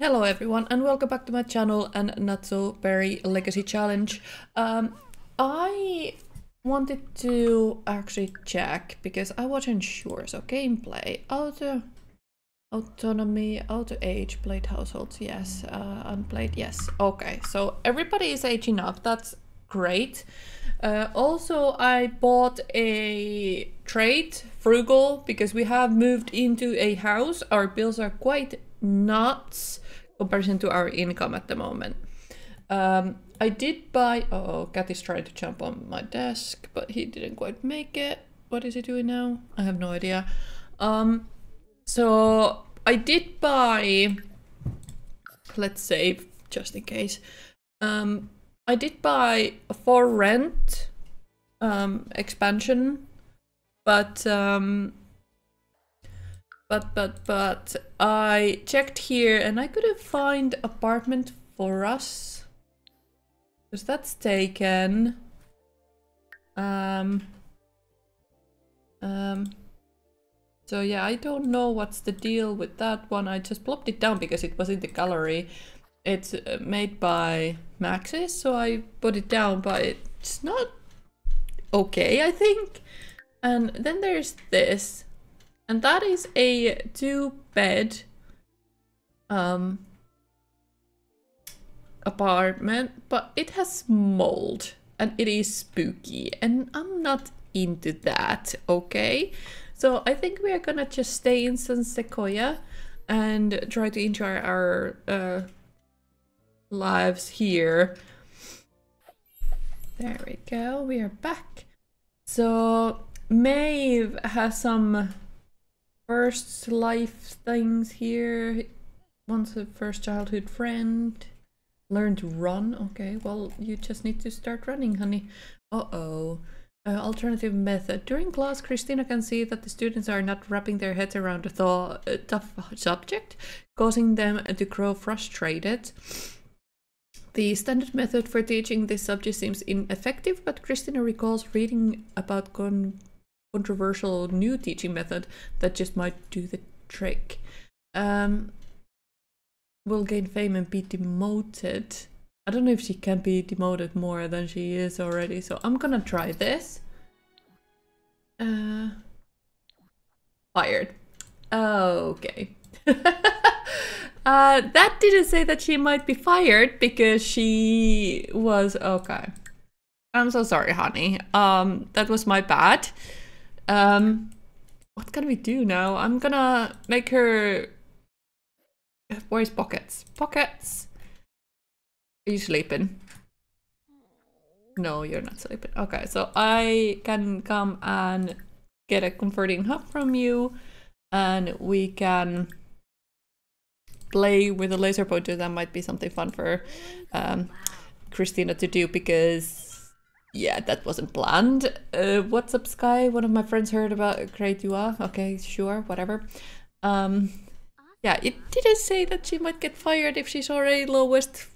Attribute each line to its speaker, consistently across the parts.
Speaker 1: Hello everyone and welcome back to my channel and Not So Berry Legacy Challenge. Um, I wanted to actually check because I wasn't sure. So gameplay, auto, autonomy, auto age, played households, yes, uh, unplayed, yes. Okay, so everybody is aging up, that's great. Uh, also, I bought a trade, frugal, because we have moved into a house. Our bills are quite nuts comparison to our income at the moment. Um, I did buy. Oh, Cat is trying to jump on my desk, but he didn't quite make it. What is he doing now? I have no idea. Um, so I did buy. Let's save just in case. Um, I did buy a for rent um, expansion, but um, but but but I checked here and I couldn't find apartment for us. Because that's taken. Um Um so yeah, I don't know what's the deal with that one. I just plopped it down because it was in the gallery. It's uh, made by Maxis, so I put it down, but it's not okay, I think. And then there's this. And that is a two bed um, apartment, but it has mold and it is spooky and I'm not into that, okay? So I think we are gonna just stay in San Sequoia and try to enjoy our uh, lives here. There we go, we are back. So Maeve has some first life things here. Once a first childhood friend. Learn to run. Okay, well, you just need to start running, honey. Uh-oh. Uh, alternative method. During class, Christina can see that the students are not wrapping their heads around a th uh, tough subject, causing them to grow frustrated. The standard method for teaching this subject seems ineffective, but Christina recalls reading about con controversial new teaching method that just might do the trick. Um, will gain fame and be demoted. I don't know if she can be demoted more than she is already, so I'm gonna try this. Uh, fired. Okay. uh, that didn't say that she might be fired because she was okay. I'm so sorry, honey. Um, that was my bad. Um, what can we do now? I'm gonna make her... Where's Pockets? Pockets! Are you sleeping? No, you're not sleeping. Okay, so I can come and get a comforting hug from you and we can play with a laser pointer. That might be something fun for um, Christina to do because yeah, that wasn't planned. Uh, what's up, Sky? One of my friends heard about Great Dua. Okay, sure, whatever. Um, yeah, it didn't say that she might get fired if she's already lowest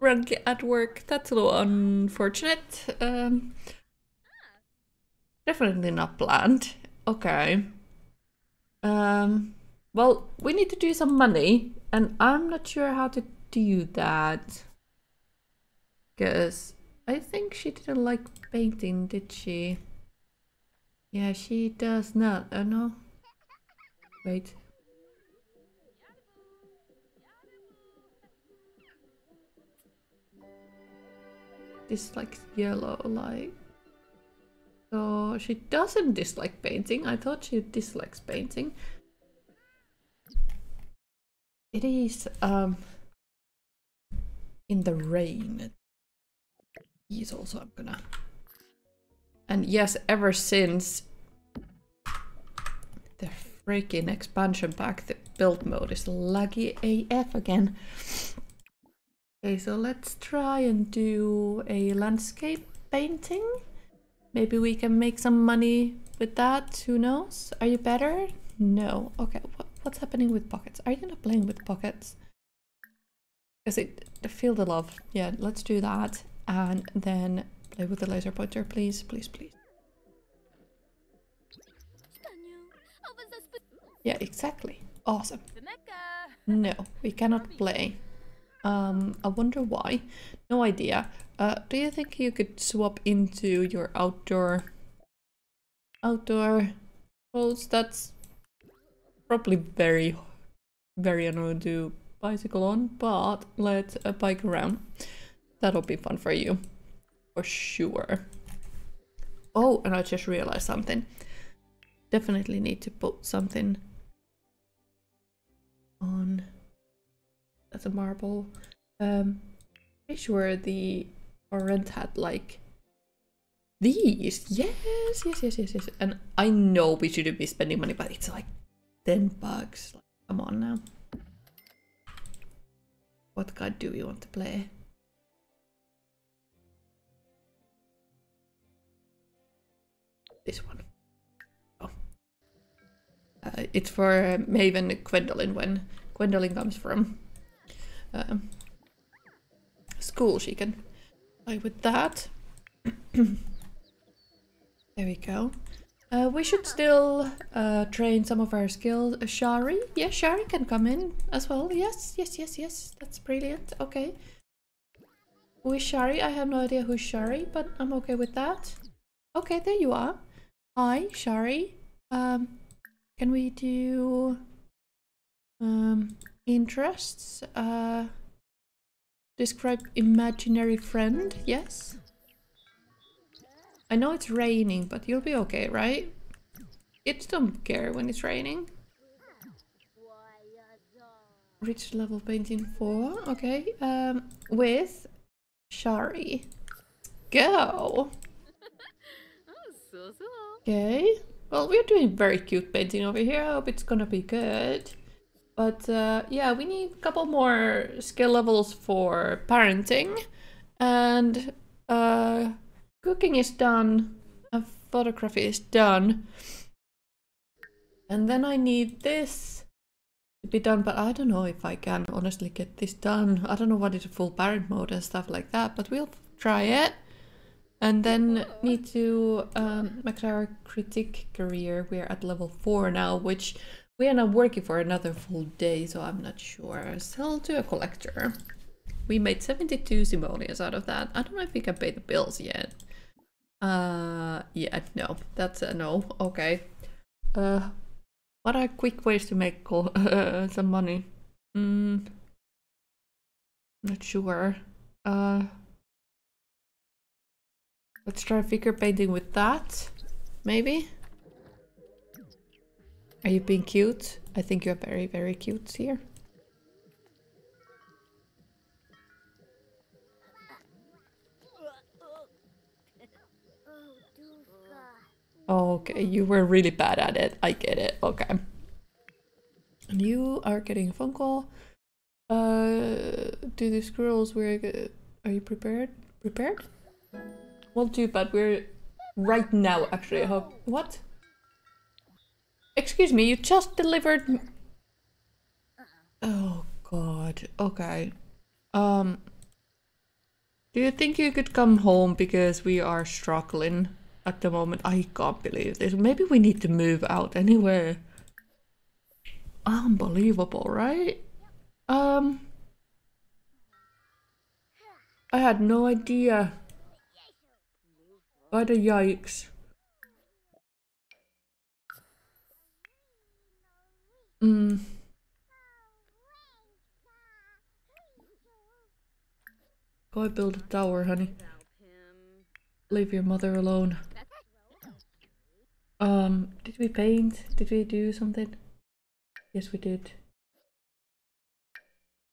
Speaker 1: rank at work. That's a little unfortunate. Um, definitely not planned. Okay. Um, well, we need to do some money, and I'm not sure how to do that. Because I think she didn't like painting, did she? Yeah, she does not. Oh no. Wait. Dislikes yellow light. So she doesn't dislike painting. I thought she dislikes painting. It is um in the rain He's also I'm gonna. And yes, ever since the freaking expansion pack, the build mode is laggy AF again. Okay, so let's try and do a landscape painting. Maybe we can make some money with that, who knows? Are you better? No. Okay, what, what's happening with pockets? Are you not playing with pockets? Because it, feel the love. Yeah, let's do that and then play with the laser pointer, please, please, please. Yeah, exactly. Awesome. No, we cannot play. Um, I wonder why. No idea. Uh, do you think you could swap into your outdoor outdoor clothes? That's probably very very annoying to bicycle on, but let's uh, bike around. That'll be fun for you, for sure. Oh, and I just realized something. Definitely need to put something on. That's a marble. Um, pretty sure the Orent had like these. Yes, yes, yes, yes, yes. And I know we shouldn't be spending money, but it's like 10 bucks. Like, come on now. What card do we want to play? This one. Oh. Uh, it's for uh, Maven Gwendolyn when Gwendolyn comes from um, school. She can play with that. there we go. Uh, we should still uh, train some of our skills. Uh, Shari? Yeah, Shari can come in as well. Yes, yes, yes, yes. That's brilliant. Okay. Who is Shari? I have no idea who's Shari, but I'm okay with that. Okay, there you are. Hi, Shari. Um, can we do um, interests? Uh, describe imaginary friend? Yes. I know it's raining, but you'll be okay, right? Kids don't care when it's raining. Reach level painting 4, okay. Um, with Shari. Go! Okay. Well, we're doing very cute painting over here. I hope it's gonna be good. But uh, yeah, we need a couple more skill levels for parenting. And uh, cooking is done. And photography is done. And then I need this to be done, but I don't know if I can honestly get this done. I don't know what is a full parent mode and stuff like that, but we'll try it. And then need to um, max our critic career. We're at level 4 now, which we are not working for another full day, so I'm not sure. Sell to a collector. We made 72 simoleons out of that. I don't know if we can pay the bills yet. Uh, yeah, no. That's a no. Okay. Uh, what are quick ways to make uh, some money? Mm, not sure. Uh... Let's try figure painting with that. Maybe? Are you being cute? I think you're very, very cute here. Okay, you were really bad at it. I get it. Okay. And you are getting a phone call. Uh, do the squirrels were... Are you prepared? Prepared? Well, too bad. We're right now, actually. What? Excuse me, you just delivered. Oh, God. Okay. Um. Do you think you could come home because we are struggling at the moment? I can't believe this. Maybe we need to move out anywhere. Unbelievable, right? Um. I had no idea. By the yikes. Mm. Go build a tower, honey. Leave your mother alone. Um, did we paint? Did we do something? Yes, we did.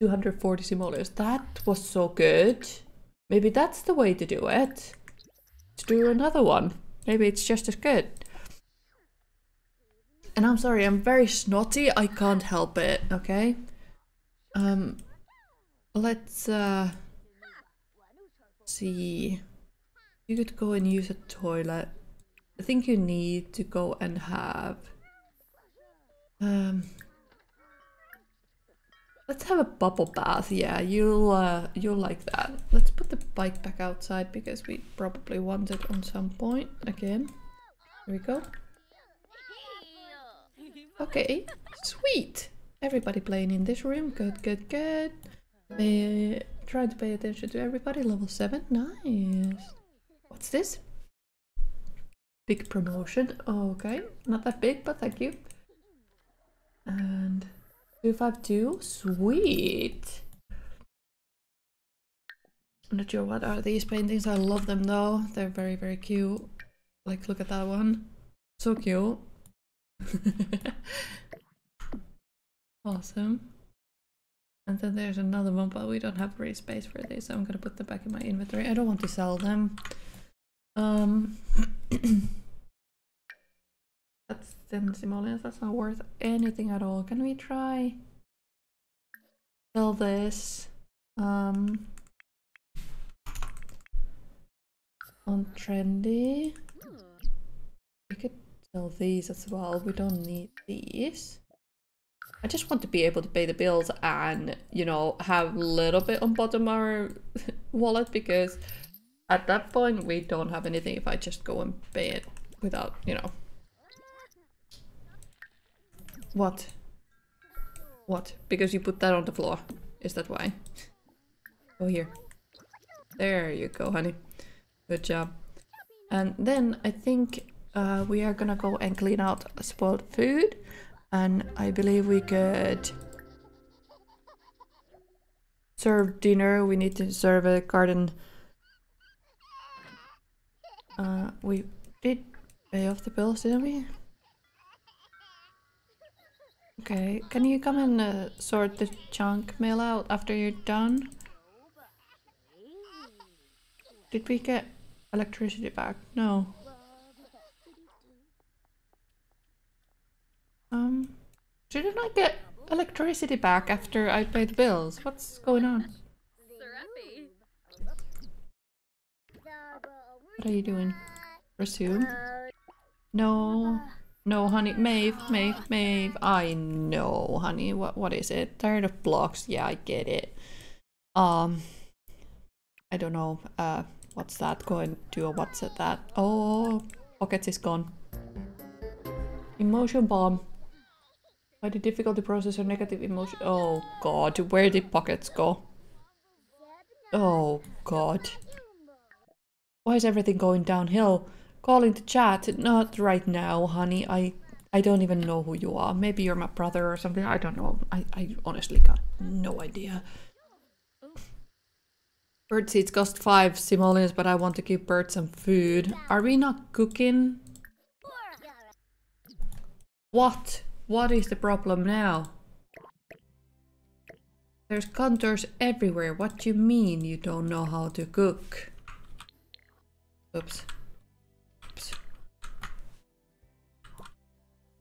Speaker 1: 240 simoleons. That was so good. Maybe that's the way to do it to do another one. Maybe it's just as good. And I'm sorry, I'm very snotty. I can't help it, okay? Um, let's, uh, see. You could go and use a toilet. I think you need to go and have, um, Let's have a bubble bath. Yeah, you'll uh, you'll like that. Let's put the bike back outside because we probably want it on some point again. There we go. Okay, sweet. everybody playing in this room. Good, good, good. They try to pay attention to everybody. Level 7. Nice. What's this? Big promotion. Okay. Not that big, but thank you. And 252. Sweet. I'm not sure what are these paintings. I love them though. They're very, very cute. Like, look at that one. So cute. awesome. And then there's another one, but we don't have really space for this. So I'm gonna put them back in my inventory. I don't want to sell them. Um, that's 10 simoleons. That's not worth anything at all. Can we try sell this? Um, on Trendi. We could sell these as well. We don't need these. I just want to be able to pay the bills and, you know, have a little bit on bottom our wallet because at that point we don't have anything if I just go and pay it without, you know. What? What? Because you put that on the floor. Is that why? Go here. There you go, honey. Good job. And then I think uh, we are gonna go and clean out spoiled food. And I believe we could serve dinner. We need to serve a garden. Uh, we did pay off the bills, didn't we? Okay, can you come and uh, sort the junk mail out after you're done? Did we get electricity back? No. Um, didn't I get electricity back after I paid the bills? What's going on? What are you doing? Resume? No. No, honey. Maeve, Maeve, Maeve. I know, honey. What What is it? Tired of blocks. Yeah, I get it. Um, I don't know. Uh, what's that going to? What's it that? Oh, pockets is gone. Emotion bomb. Why the difficulty process or negative emotion? Oh god, where did pockets go? Oh god. Why is everything going downhill? Calling the chat. Not right now, honey. I I don't even know who you are. Maybe you're my brother or something. I don't know. I, I honestly got no idea. Bird seeds cost five simoleons, but I want to give birds some food. Are we not cooking? What? What is the problem now? There's contours everywhere. What do you mean you don't know how to cook? Oops.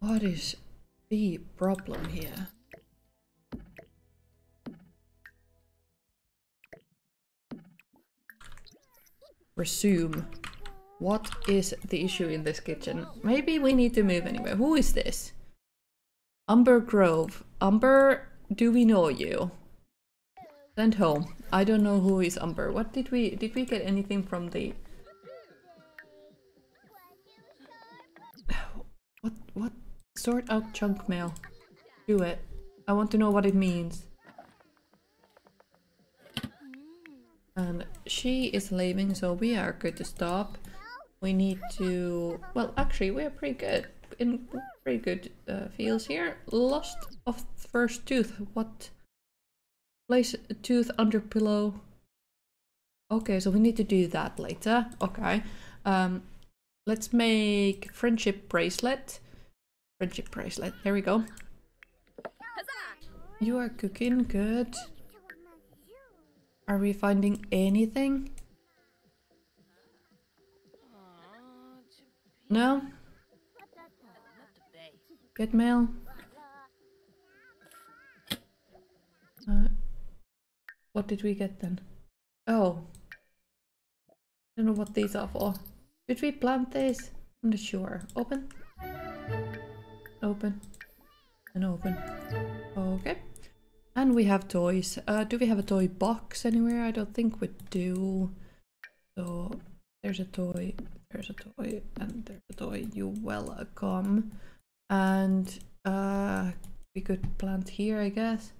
Speaker 1: What is the problem here? Resume. What is the issue in this kitchen? Maybe we need to move anywhere. Who is this? Umber Grove. Umber, do we know you? Send home. I don't know who is Umber. What did we did we get anything from the What what sort out chunk mail? Do it. I want to know what it means. And she is leaving, so we are good to stop. We need to... Well, actually, we are pretty good. In pretty good uh, fields here. Lost of first tooth. What? Place a tooth under pillow. Okay, so we need to do that later. Okay. Um, let's make friendship bracelet. Friendship bracelet. There we go. You are cooking good. Are we finding anything? No? Get mail? Uh, what did we get then? Oh. I don't know what these are for. Did we plant these? I'm not sure. Open? Open. And open. Okay. And we have toys. Uh, do we have a toy box anywhere? I don't think we do. So there's a toy, there's a toy, and there's a toy. You welcome. And uh, we could plant here, I guess.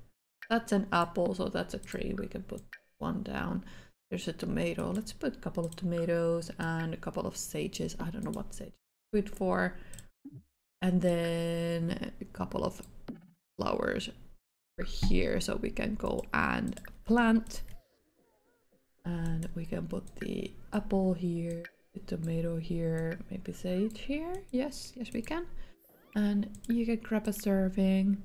Speaker 1: That's an apple, so that's a tree. We can put one down. There's a tomato. Let's put a couple of tomatoes and a couple of sages. I don't know what sage good for. And then a couple of flowers here so we can go and plant. And we can put the apple here, the tomato here, maybe sage here. Yes, yes we can. And you can grab a serving.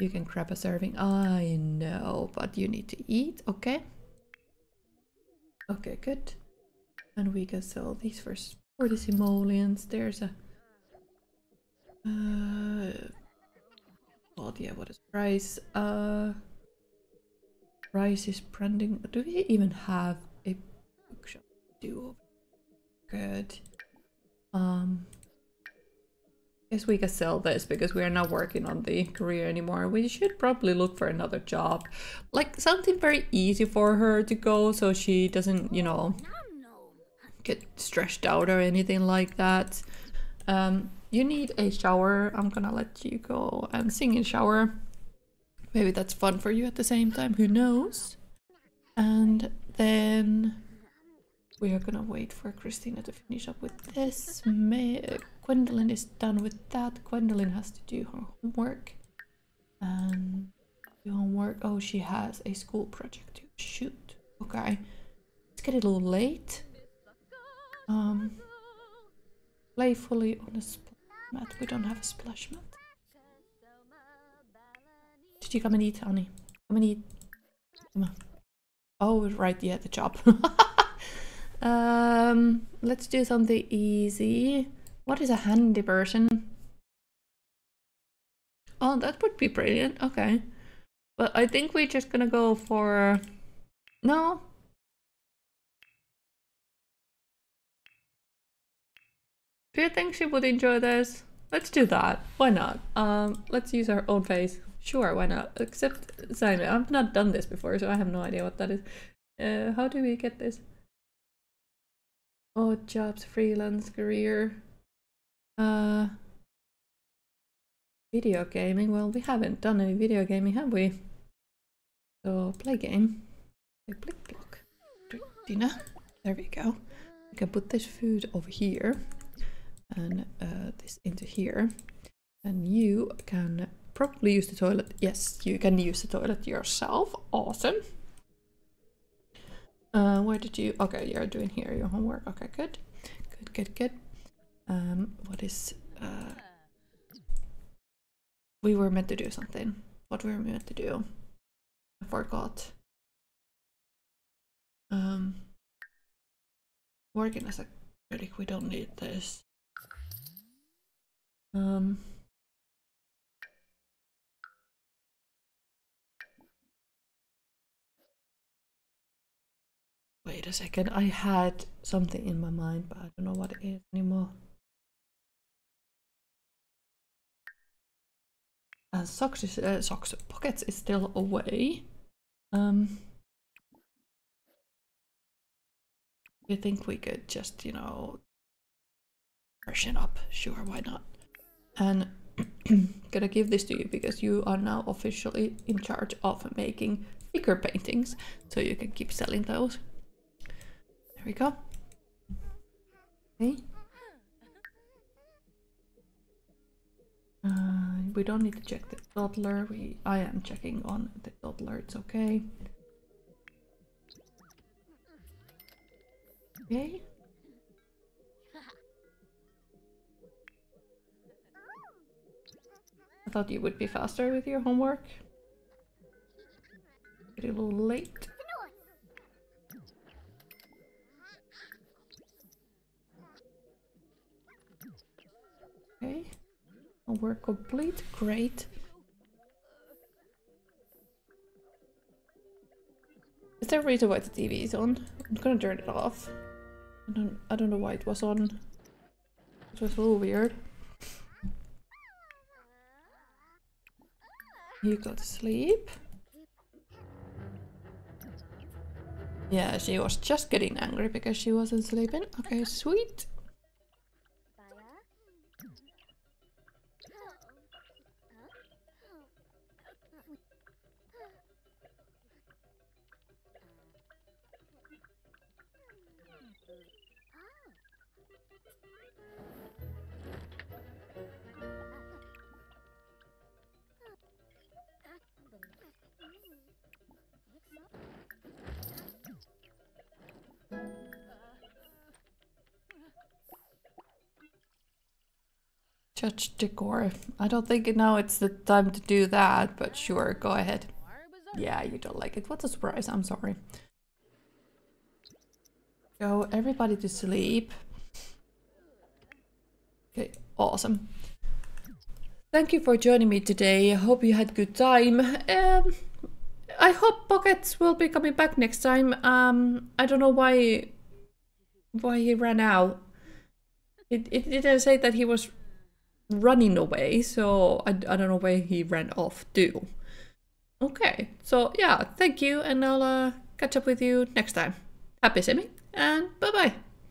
Speaker 1: You can grab a serving. I know, but you need to eat, okay? Okay, good. And we can sell these for 40 simoleons. There's a... Uh, oh yeah, what is price? Uh, price is branding. Do we even have a bookshop? Do good. Um, guess we can sell this because we are not working on the career anymore. We should probably look for another job. Like something very easy for her to go so she doesn't, you know, get stressed out or anything like that. Um, you need a shower. I'm gonna let you go and sing in shower. Maybe that's fun for you at the same time, who knows? And then we are gonna wait for Christina to finish up with this. May Gwendolyn is done with that. Gwendolyn has to do her homework. And do homework. Oh, she has a school project to shoot. Okay. It's getting a little late. Um, playfully on a splash mat. We don't have a splash mat. Did you come and eat, honey? Come and eat. Come on. Oh, right, yeah, the job. um, let's do something easy. What is a handy person? Oh, that would be brilliant. Okay. But I think we're just gonna go for... No, Do you think she would enjoy this? Let's do that. Why not? Um, let's use our own face. Sure, why not? Except Simon, I've not done this before, so I have no idea what that is. Uh, how do we get this? Oh, jobs, freelance, career. Uh, video gaming. Well, we haven't done any video gaming, have we? So, play game. Play Blicblock. Dinner. There we go. We can put this food over here and uh, this into here. And you can probably use the toilet. Yes, you can use the toilet yourself. Awesome. Uh, where did you... Okay, you're doing here your homework. Okay, good. Good, good, good. Um, what is... Uh, we were meant to do something. What were we meant to do? I forgot. Um, working as a critic, we don't need this. Um, wait a second, I had something in my mind, but I don't know what it is anymore. Uh, socks is uh, socks pockets is still away. Um, you think we could just, you know, freshen up? Sure, why not? And gonna give this to you because you are now officially in charge of making figure paintings so you can keep selling those. There we go. Okay. Uh, we don't need to check the toddler. We i am checking on the toddler. It's okay. Okay thought you would be faster with your homework. A little late. Okay. Homework complete. Great. Is there a reason why the TV is on? I'm gonna turn it off. I don't I don't know why it was on. It was a little weird. You go to sleep. Yeah, she was just getting angry because she wasn't sleeping. Okay, sweet. Judge decor. I don't think now it's the time to do that, but sure, go ahead. Yeah, you don't like it. What a surprise. I'm sorry. Go everybody to sleep. Okay, awesome. Thank you for joining me today. I hope you had good time. Um, I hope Pockets will be coming back next time. Um, I don't know why why he ran out. It, it didn't say that he was running away, so I, I don't know where he ran off to. Okay, so yeah, thank you, and I'll uh, catch up with you next time. Happy simming, and bye bye.